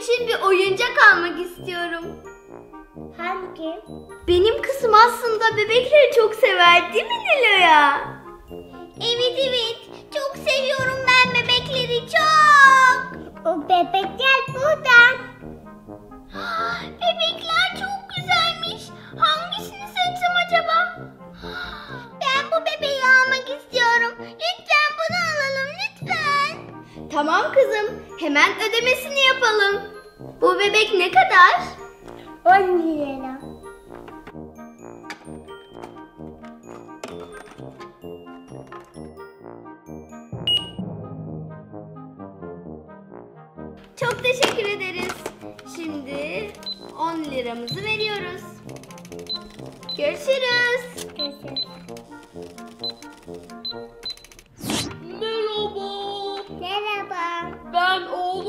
için bir oyuncak almak istiyorum. Hangi? Benim kızım aslında bebekleri çok sever değil mi Nilo'ya? Evet evet. Çok seviyorum ben bebekleri çok. O bebekler burada. Tamam kızım, hemen ödemesini yapalım. Bu bebek ne kadar? 10 lira. Çok teşekkür ederiz. Şimdi 10 liramızı veriyoruz. Görüşürüz.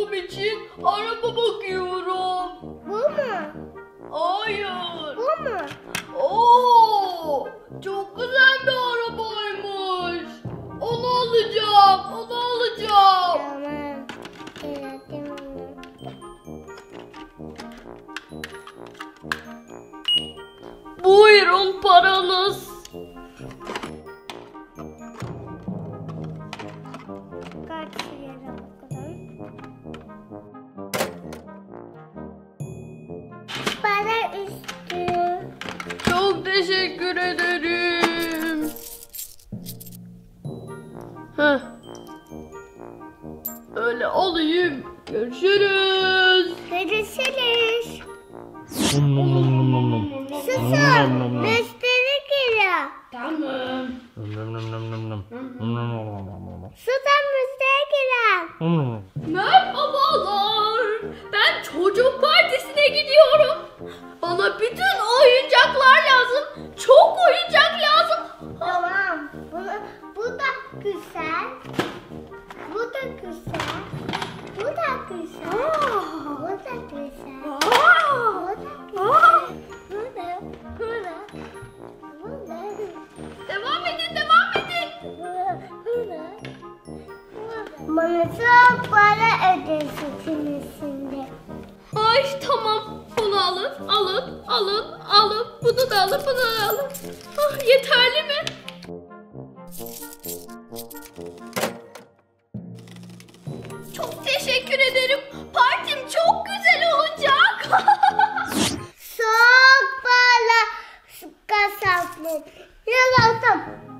Oğlum için araba bakıyorum. Bu mu? Hayır. Bu mu? Oo, çok güzel bir arabaymış. Onu alacağım. Onu alacağım. Tamam. Öğrettim onu. Buyurun paranız. Kaç lira teşekkür ederim. Heh. Öyle alayım. Görüşürüz. Görüşürüz. Nom nom nom nom. Müşteri geliyor. Tamam. Nom nom nom nom nom nom. Nom nom nom nom nom nom. Susun müşteri geliyor. Merhabalar. Ben çocuk partisine güzel. Bu da güzel. Bu da güzel. Bu da güzel. Bu da güzel. Bu da. Bu da. Bu da. Devam edin, devam edin. Bana çok para ödesin şimdi. Ay tamam. Bunu alın, alın, alın, alın. Bunu da alın, bunu da alın. Ah, yeterli mi? Çok para kasaplık. Yaladım.